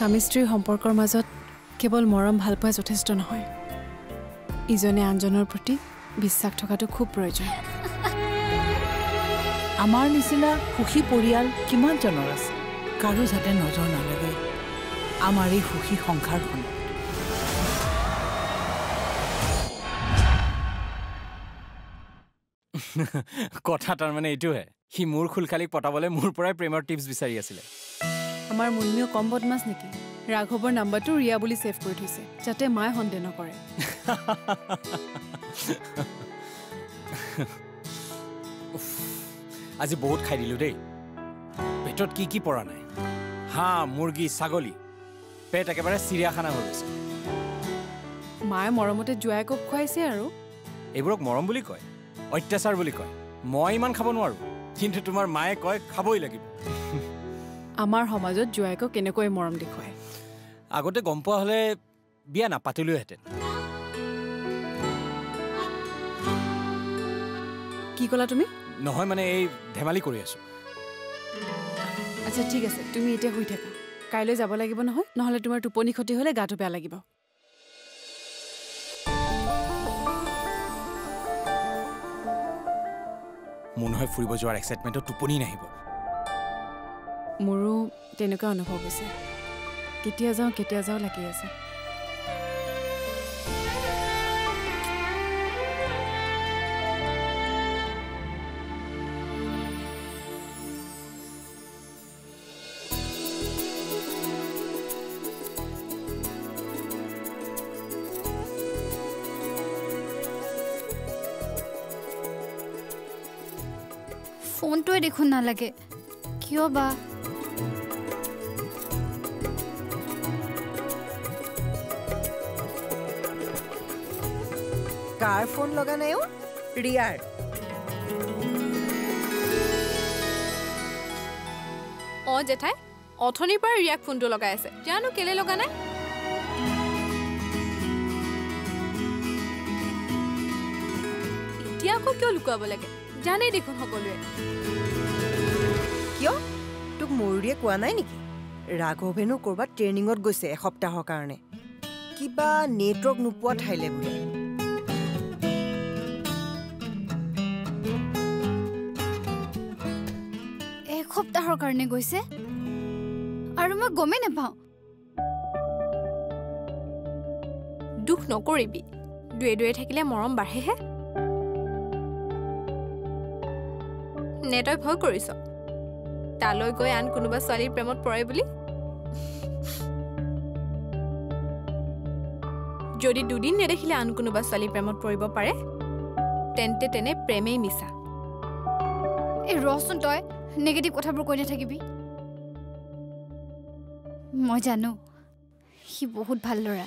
স্বামী স্ত্ৰীৰ সম্পৰ্কৰ মাজত কেৱল মৰম ভাল পোৱা যথেষ্ট নহয়। ইজনে আনজনৰ প্ৰতি বিশ্বাস থকাটো খুব প্ৰয়োজন। আমাৰ নিচিনা সুখী পৰিয়াল কিমানজনৰ আছে? কাৰো যাতে নজৰ নালাগে। আমাৰ এই সুখী সংসাৰখনত। কথা তাৰমানে এইটোহে। সি মোৰ খোলখালিক পটাবলৈ মোৰ পৰাই প্ৰেমৰ টিপছ বিচাৰি আছিলে। আমাৰ মুন্মিও কম বদমাছ নেকি? ৰাঘৱৰ নাম্বাৰটো ৰিয়া বুলি ছেভ কৰি থৈছে যাতে মায়ে সন্দেহ নকৰে। আজি বহুত খাই দিলোঁ দেই। পেটত কি কি পৰা নাই? হাঁহ মুৰ্গী ছাগলী পেট একেবাৰে চিৰিয়াখানা হৈ গৈছে। মায়ে মৰমতে জোৱাইকক খুৱাইছে আৰু। এইবোৰক মৰম বুলি কয় অত্যাচাৰ বুলি কয়। মই ইমান খাব নোৱাৰোঁ কিন্তু তোমাৰ মায়ে কয় খাবই লাগিব। আমাৰ সমাজত জোৱাইকক কেনেকৈ মৰম দেখুৱায়? আগতে গম পোৱা হ'লে বিয়া নাপাতিলোহেঁতেন। কি ক'লা তুমি? নহয় মানে এই ধেমালি কৰি আছোঁ। আচ্ছা ঠিক আছে তুমি এতিয়া শুই থাকা। কাইলৈ যাব লাগিব নহয় নহ'লে তোমাৰ টোপনি ক্ষতি হ'লে গাটো বেয়া লাগিব। মোৰ নহয় ফুৰিব যোৱাৰ এক্সাইটমেণ্টত টোপনি নাহিব। মোৰো তেনেকুৱা অনুভৱ হৈছে। কেতিয়া যাওঁ কেতিয়া যাওঁ লাগি আছে। ফোনটোৱে দেখোন নালাগে। কিয় বা? কাৰ ফোন লগা নাই অ' ৰিয়াৰ অঁ জেঠাই অথনিৰ পৰা ৰিয়াক ফোনটো লগাই আছে। জানো কেলে লগা নাই? এতিয়া আকৌ কিয় লুকুৱাব লাগে? জানেই দেখোন সকলোৱে। কিয়? তোক ময়ূৰীয়ে কোৱা নাই নেকি? ৰাঘৱেনো ক'ৰবাত ট্ৰেইনিঙত গৈছে এসপ্তাহৰ কাৰণে। কিবা নেটৱৰ্ক নোপোৱা ঠাইলে বোলে। কাৰণে গৈছে আৰু মই গমেই নাপাওঁ দুখ নকৰিবি দুৱে দুৱে থাকিলে মৰম বাঢ়েহে নে তই ভয় কৰিছ তালৈ গৈ আন কোনোবা ছোৱালীৰ প্ৰেমত পৰে বুলি যদি দুদিন নেদেখিলে আন কোনোবা ছোৱালীৰ প্ৰেমত পৰিব পাৰে তেন্তে তেনে প্ৰেমেই মিছা এই ৰচোন তই নিগেটিভ কথাবোৰ কৈ নাথাকিবি। মই জানো সি বহুত ভাল ল'ৰা।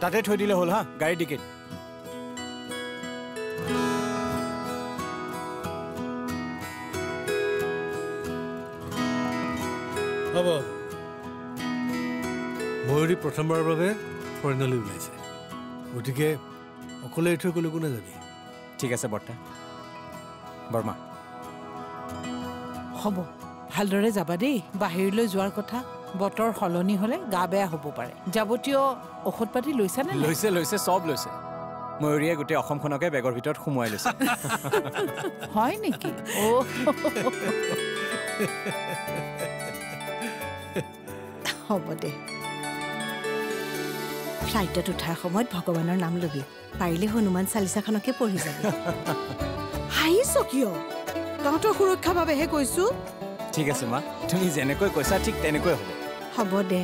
তাতে থৈ দিলে হ'ল হা গাড়ীৰ টিকেট। হ'ব ময়ূৰী প্ৰথমবাৰৰ বাবে ফৰেনলৈ ওলাইছে। গতিকে অকলে এৰি থৈ গ'লে কোনে যাবি ঠিক আছে বৰ্তা। বৰ্মা। হ'ব ভালদৰে যাবা দেই। বাহিৰলৈ যোৱাৰ কথা বতৰ সলনি হ'লে গা বেয়া হ'ব পাৰে। যাৱতীয় ঔষধ পাতি লৈছানে? লৈছে লৈছে চব লৈছে। ময়ূৰীয়ে গোটেই অসমখনকে বেগৰ ভিতৰত সোমোৱাই লৈছে। হয় নেকি? অ' হ'ব দে। ফ্লাইটত উঠাৰ সময়ত ভগৱানৰ নাম ল'বি। পাৰিলে হনুমান চালিচাখনকে পঢ়ি যাবি। হাঁহিছ কিয়? তহঁতৰ সুৰক্ষাৰ বাবেহে কৈছো। ঠিক আছে মা। তুমি যেনেকৈ কৈছা ঠিক তেনেকৈ হ'ব। হ'ব দে।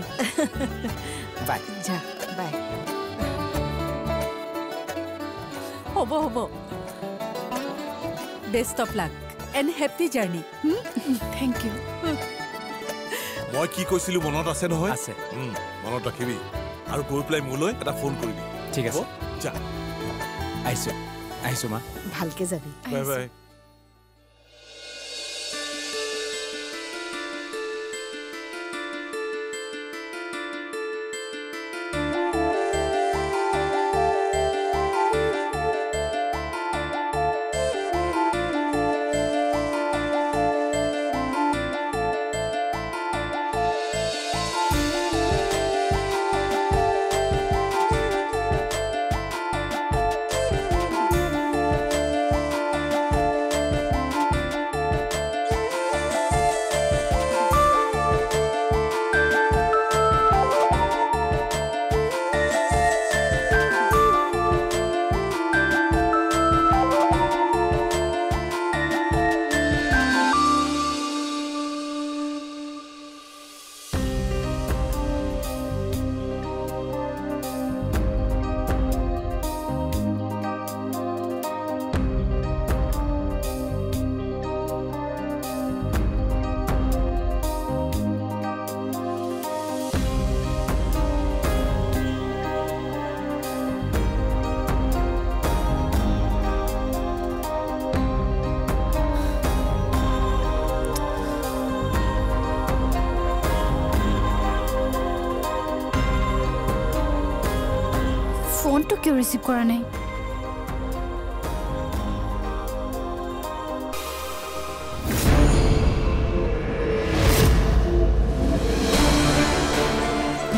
বাই। যা বাই। হ'ব হ'ব। Best of luck. And happy journey. Thank you. মই কি কৈছিলো মনত আছে নহয়? আছে। মনত ৰাখিবি। আৰু গৈ পেলাই মোলৈ এটা ফোন কৰিবি। ঠিক আছে? যা। আহিছোঁ। আহিছোঁ মা। ভালকে যাবি। Bye bye. কিয় ৰিচিভ কৰা নাই।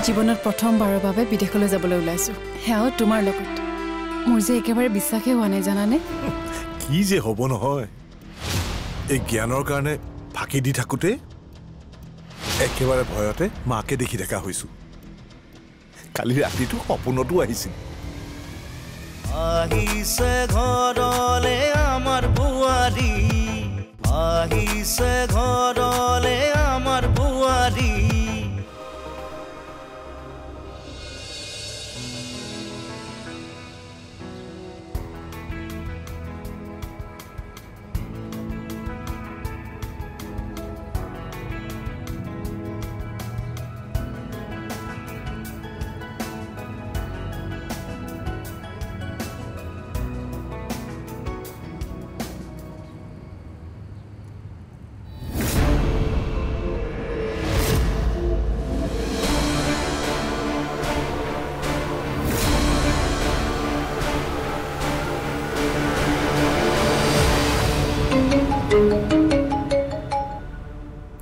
জীৱনত প্ৰথমবাৰৰ বাবে বিদেশলৈ যাবলৈ ওলাইছোঁ। সেয়াও তোমাৰ লগত। মোৰ যে একেবাৰে বিশ্বাসেই হোৱা নাই জানানে? কি যে হ'ব নহয়। এই জ্ঞানৰ কাৰণে ফাঁকি দি থাকোঁতে একেবাৰে ভয়তে মাকে দেখি থকা হৈছোঁ। কালি ৰাতিটো সপোনতো আহিছিল। আহিছে ঘৰলে আমাৰ বোৱাৰী। আহিছে ঘৰলে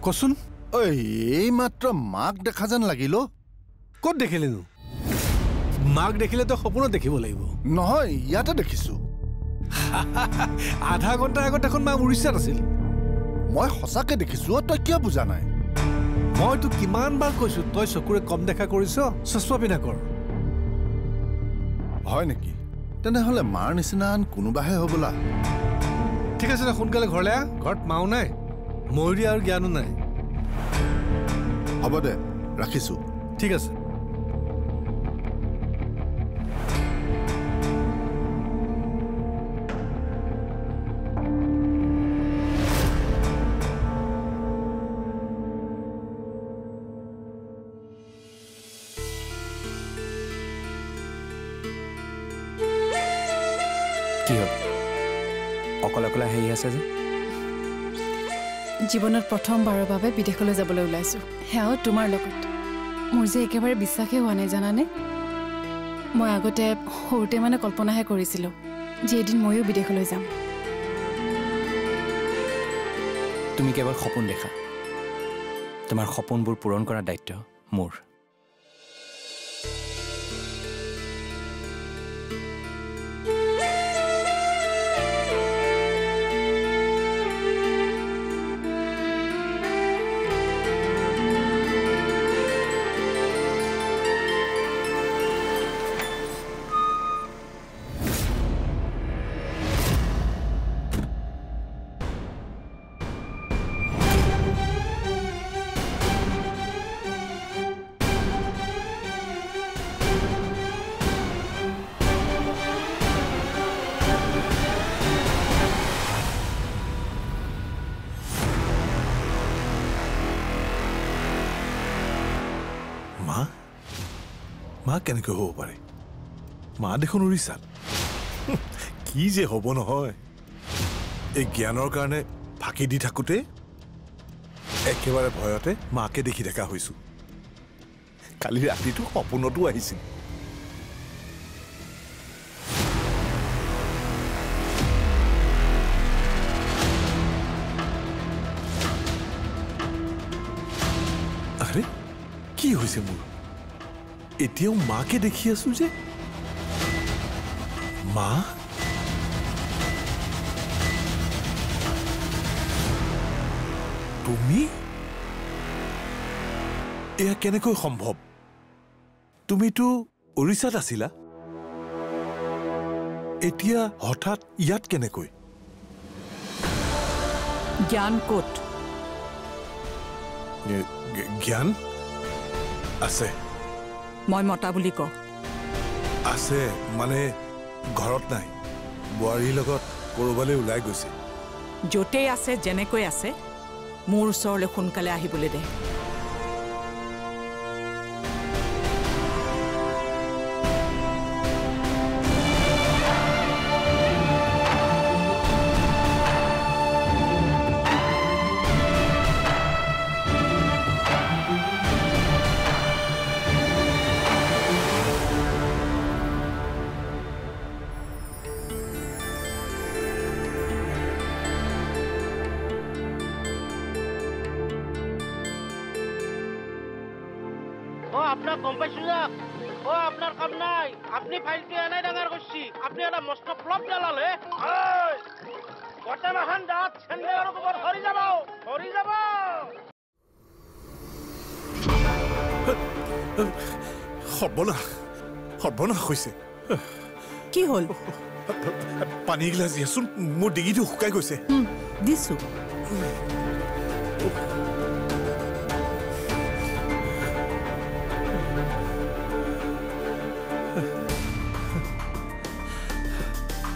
কচোন। ঐ এই মাত্ৰ মাক দেখা যেন লাগিল। ক'ত দেখিলেনো? মাক দেখিলেতো সপোনত দেখিব লাগিব। নহয় ইয়াতে দেখিছো। আধা ঘণ্টাৰ আগত দেখোন মা উৰিষ্যাত আছিল। মই সঁচাকে দেখিছো তই কিয় বুজা নাই? মই তোক কিমান বাৰ কৈছো তই চকুৰে কম দেখা কৰিছ চশমা পিন্ধা কৰ। হয় নেকি? তেনেহ'লে মাৰ নিচিনা আন কোনোবাহে হ'বলা। ঠিক আছে সোনকালে ঘৰলৈ আহ। ঘৰত মাও নাই। ময়ূৰী আৰু জ্ঞানো নাই। হ'ব দে ৰাখিছো। ঠিক আছে। জীৱনত প্ৰথমবাৰৰ বাবে বিদেশলৈ যাবলৈ ওলাইছোঁ। সেয়াও তোমাৰ লগত। মোৰ যে একেবাৰে বিশ্বাসেই হোৱা নাই জানানে? মই আগতে সৰুতে মানে কল্পনাহে কৰিছিলোঁ যে এদিন ময়ো বিদেশলৈ যাম। তুমি কেৱল সপোন দেখা। তোমাৰ সপোনবোৰ পূৰণ কৰাৰ দায়িত্ব মোৰ। মা কেনেকৈ হ'ব পাৰে? মা দেখোন উৰিষ্যাত। কি যে হ'ব নহয়। এই জ্ঞানৰ কাৰণে ফাঁকি দি থাকোঁতে একেবাৰে ভয়তে মাকে দেখি থকা হৈছোঁ। কালি ৰাতিটো সপোনতো আহিছিল। কি হৈছে মোৰ? এতিয়াও মাকে দেখি আছো যে। মা? তুমি? এয়া কেনেকৈ সম্ভৱ? তুমিতো উৰিষ্যাত আছিলা। এতিয়া হঠাৎ ইয়াত কেনেকৈ? জ্ঞান ক'ত? জ্ঞ- জ্ঞ- জ্ঞান আছে। মই মতা বুলি কওঁ। আছে মানে ঘৰত নাই। বোৱাৰীৰ লগত ক'ৰবালৈ ওলাই গৈছে। য'তেই আছে যেনেকৈ আছে মোৰ ওচৰলৈ সোনকালে আহিবলৈ দে। আপনি মস্ত ফ্লপ জ্বালালে? গোটে মাখান দাঁত উপৰ সৰি যাব সৰি যাব! সৰ্বনাশ সৰ্বনাশ হৈছে। কি হ'ল? পানী এগিলাচ দিয়াচোন মোৰ ডিঙিটো শুকাই গৈছে। দিছো।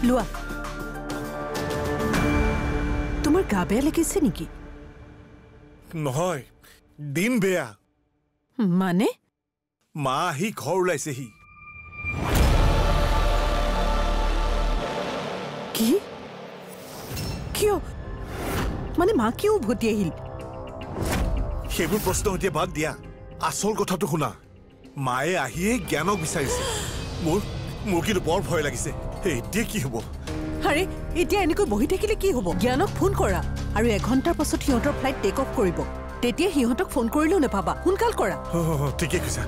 লোৱা তোমাৰ গা বেয়া লাগিছে নেকি? নহয় দিন বেয়া। মানে? মা আহি ঘৰ ওলাইছেহি। কি? কিয়? মানে মা কিয় উভতি আহিল? সেইবোৰ প্ৰশ্ন এতিয়া বাদ দিয়া। আচল কথাটো শুনা। মায়ে আহিয়ে জ্ঞানক বিচাৰিছে। মোৰ মোৰ কিন্তু বৰ ভয় লাগিছে। এতিয়া কি হ'ব? আৰে এতিয়া এনেকৈ বহি থাকিলে কি হ'ব? জ্ঞানক ফোন কৰা আৰু এঘণ্টাৰ পাছত সিহঁতৰ ফ্লাইট টেক অফ কৰিব। তেতিয়া সিহঁতক ফোন কৰিলেও নাপাবা। সোনকাল কৰা। ঠিকেই কৈছা।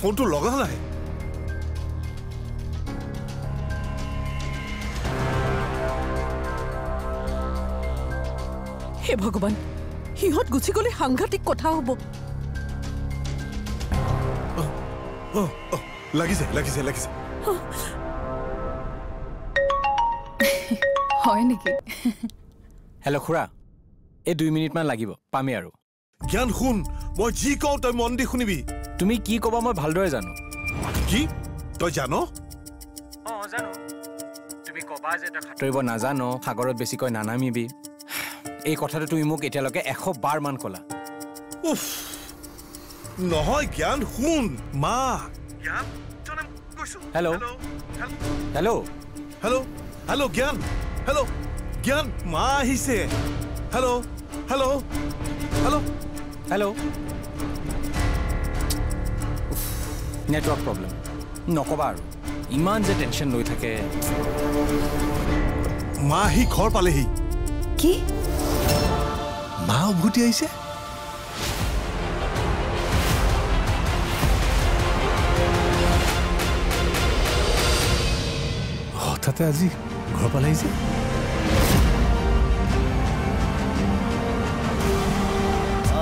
ফোনটো লগা নাই। হে ভগৱান সিহঁত গুচি গ'লে সাংঘাতিক কথা হ'ব। অ, অ, লাগিছে লাগিছে লাগিছে। হয় নেকি? হেল্ল' খুৰা এই দুই মিনিটমান লাগিব পামেই আৰু। জ্ঞান শুন মই যি কওঁ তই মন দি শুনিবি। তুমি কি ক'বা মই ভালদৰে জানো? কি? তই জান? অঁ জানো। তুমি ক'বা যে তই সাঁতুৰিব নাজানো সাগৰত বেছিকৈ নানামিবি। এই কথাটো তুমি মোক এতিয়ালৈকে এশ বাৰমান ক'লা। উফ নহয় জ্ঞান শুন। মা। Hello' hello' hello' hello' Gyan. Hello' Gyan মা আহিছে। Hello' hello' hello' hello' network problem. নক'বা আৰু। ইমান যে টেনশ্যন লৈ থাকে। মা আহি ঘৰ পালেহি। কি? মা উভতি আহিছে? হঠাতে আজি ঘৰ পালেহি যে।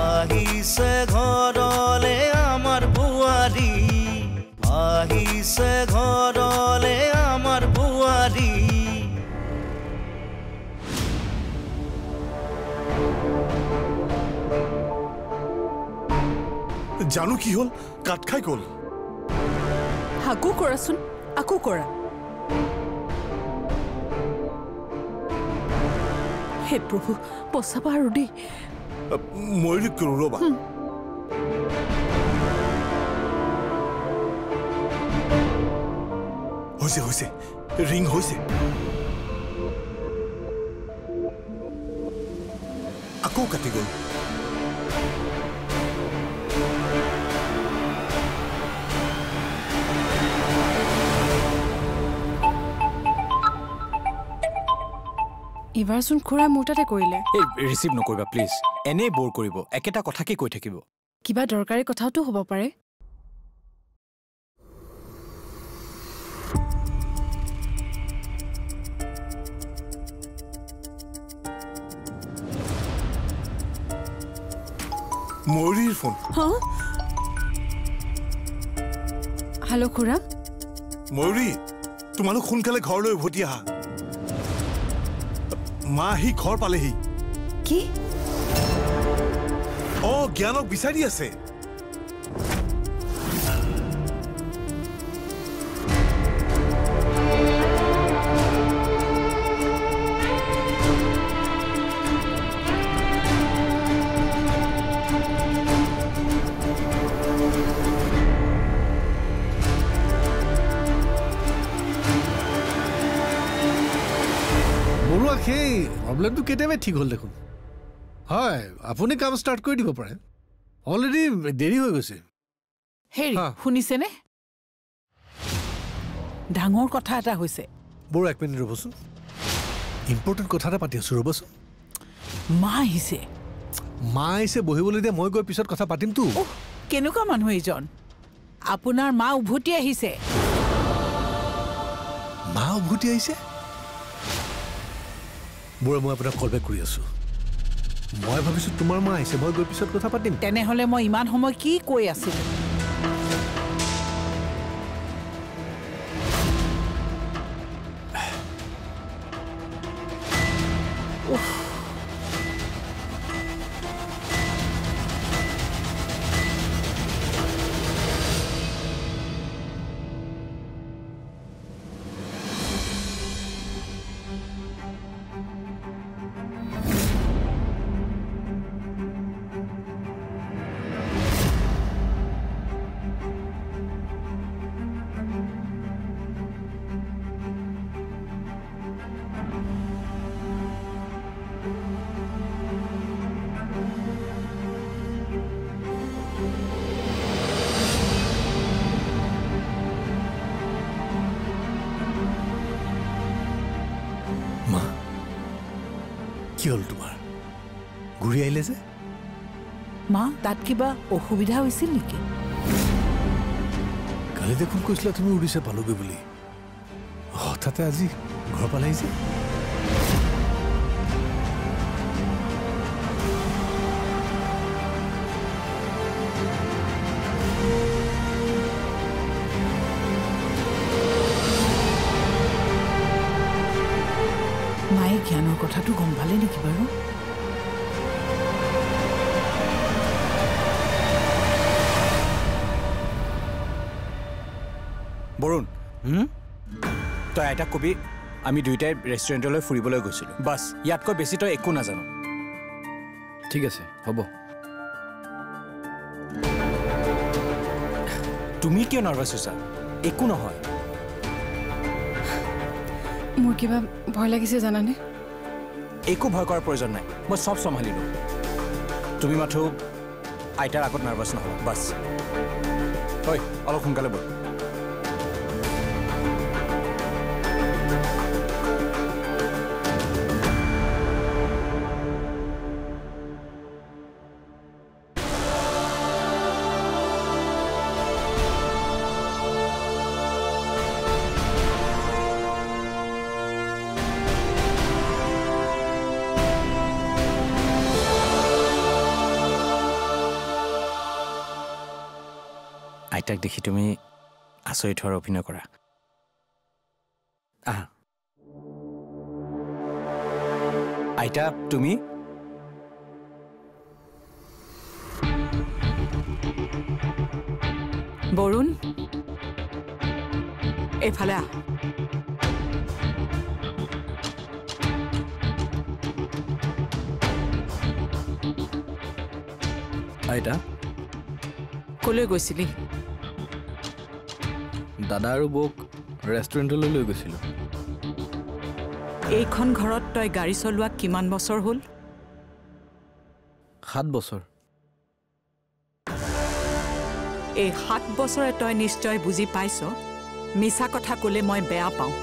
আহিছে ঘৰলে আমাৰ বোৱাৰী। আহিছে ঘৰলে জানো কি হ'ল? কাট খাই গ'ল। আকৌ কৰাচোন আকৌ কৰা। হে প্ৰভু বচাবা আৰু দেই। কৰোঁ ৰ'বা। হৈছে হৈছে। ৰিং হৈছে। আকৌ কাটি গ'ল। এইবাৰচোন খুৰাই মোৰ তাতে কৰিলে। এই ৰিচিভ নকৰিবা প্লিজ এনেই ব'ৰ কৰিব। একেটা কথাকে কৈ থাকিব। কিবা দৰকাৰী কথাওতো হ'ব পাৰে। ময়ূৰীৰ ফোন। হেল্ল' খুৰা? ময়ূৰী তোমালোক সোনকালে ঘৰলৈ উভতি আহা। মা আহি ঘৰ পালেহি। কি? অ জ্ঞানক বিচাৰি আছে। বৰুৱা সেই প্ৰব্লেমটো কেতিয়াবাই ঠিক হ'ল দেখোন। হয় আপুনি কাম ষ্টাৰ্ট কৰি দিব পাৰে। অলৰেডি দেৰি হৈ গৈছে। হেৰি। শুনিছেনে? ডাঙৰ কথা এটা হৈছে। বৰুৱা এক মিনিট ৰ'বচোন। ইম্পৰ্টেণ্ট কথা এটা পাতি আছোঁ ৰ'বচোন। মা আহিছে। মা আহিছে বহিবলৈ দিয়ে মই গৈ পিছত কথা পাতিমতো। কেনেকুৱা মানুহ এইজন? আপোনাৰ মা উভতি আহিছে। মা উভতি আহিছে? বৰুৱা মই আপোনাক কল বেক কৰি আছোঁ। মই ভাবিছোঁ তোমাৰ মা আহিছে মই গৈ পিছত কথা পাতিম। তেনেহ'লে মই ইমান সময় কি কৈ আছিলোঁ? মা। কি হ'ল তোমাৰ? ঘূৰি আহিলে যে? মা তাত কিবা অসুবিধা হৈছিল নেকি? কালি দেখোন কৈছিলা তুমি উৰিষ্যা পালোগৈ বুলি। হঠাতে আজি ঘৰ পালেহি যে? কথাটো গম পালে নেকি বাৰু? বৰুণ। তই আইতাক কবি আমি দুয়োটাই ৰেষ্টুৰেণ্টলৈ ফুৰিবলৈ গৈছিলোঁ। বাছ ইয়াতকৈ বেছি তই একো নাজানো। ঠিক আছে হ'ব। তুমি কিয় নাৰ্ভাছ হৈছা? একো নহয়। মোৰ কিবা ভয় লাগিছে জানানে? একো ভয় কৰাৰ প্ৰয়োজন নাই। মই চব চম্ভালিলোঁ তুমি মাথো আইতাৰ আগত নাৰ্ভাছ নহ'বা বাছ। হয় অলপ সোনকালে বল। আইতাক দেখি তুমি আচৰিত হোৱাৰ অভিনয় কৰা। আহা। আইতা তুমি? বৰুণ? এইফালে আহ। আইতা? কলৈ গৈছিলি? দাদা আৰু বৌক ৰেষ্টুৰেণ্টলৈ লৈ গৈছিলোঁ। এইখন ঘৰত তই গাড়ী চলোৱা কিমান বছৰ হ'ল? সাত বছৰ। এই সাত বছৰে তই নিশ্চয় বুজি পাইছ। মিছা কথা ক'লে মই বেয়া পাওঁ।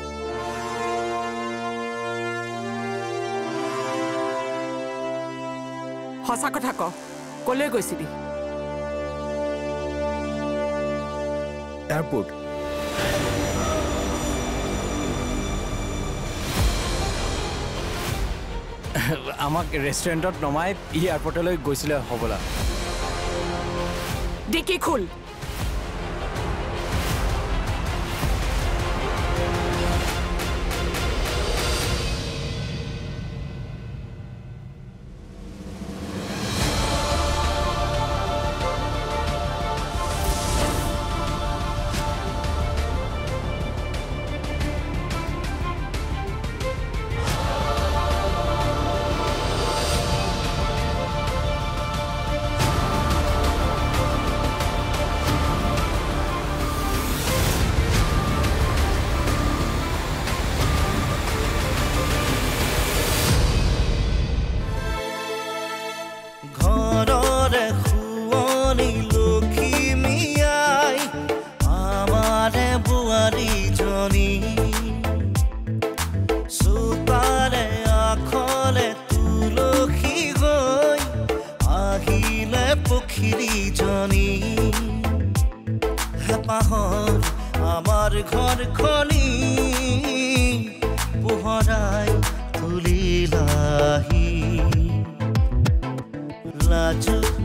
সঁচা কথা ক কলৈ গৈছিলি? এয়াৰপৰ্ট। আমাক ৰেষ্টুৰেণ্টত নমাই এয়াৰপৰ্টলৈ গৈছিলে হ'বলা। ডিকি খোল। ঘর ঘর খনি পোহরায় তুলিলাহি। লাজুক